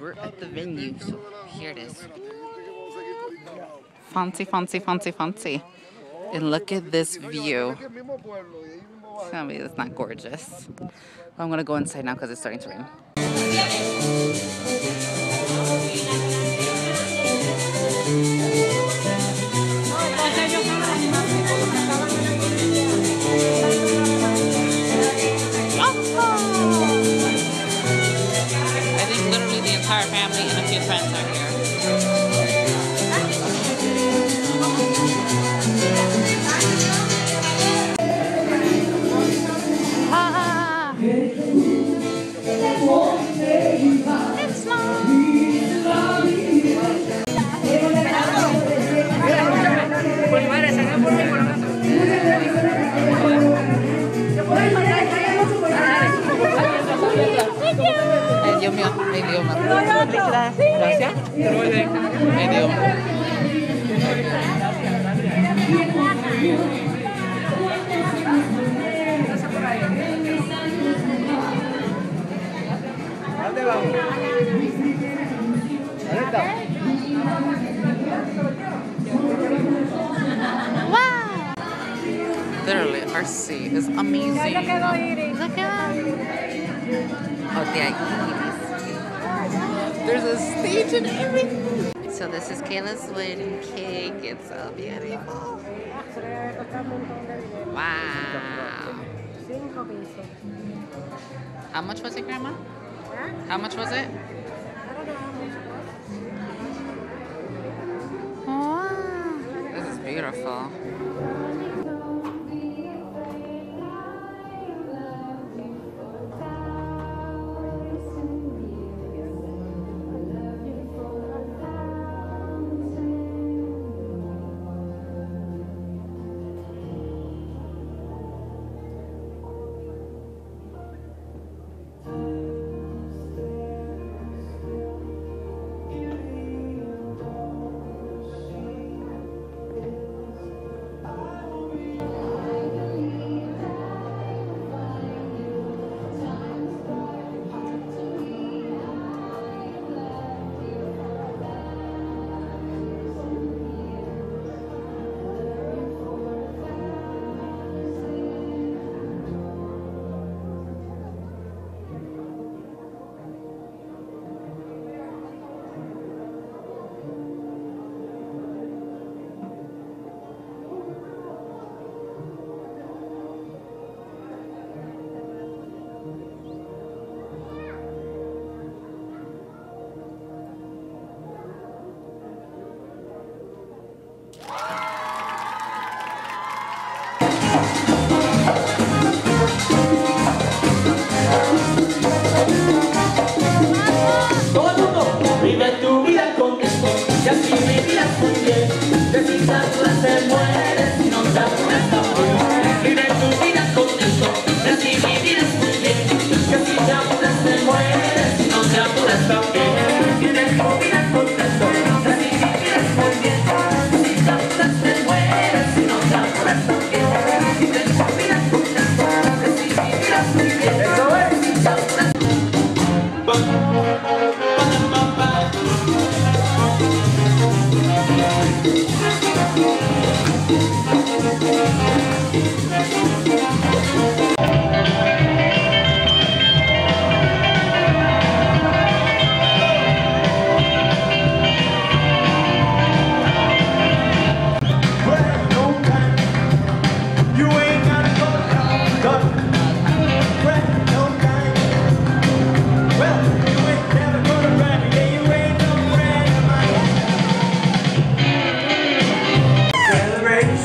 we're at the venue, so here it is. Fancy, fancy, fancy, fancy. And look at this view. Tell me it's not gorgeous. I'm gonna go inside now because it's starting to rain. Entire family and a few friends are here. ¿Dónde vamos? ¿Dónde estamos? Literally, our sea is amazing. Look at that. Oh. There's a stage and everything. So this is Kayla's wedding cake. It's so beautiful. Wow. How much was it, Grandma? How much was it? Wow. This is beautiful. Te apuras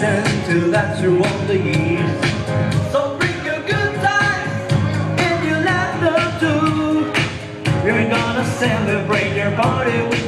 Celebration till that's your wonder years. So bring your good times and your laughter too. We're gonna celebrate your party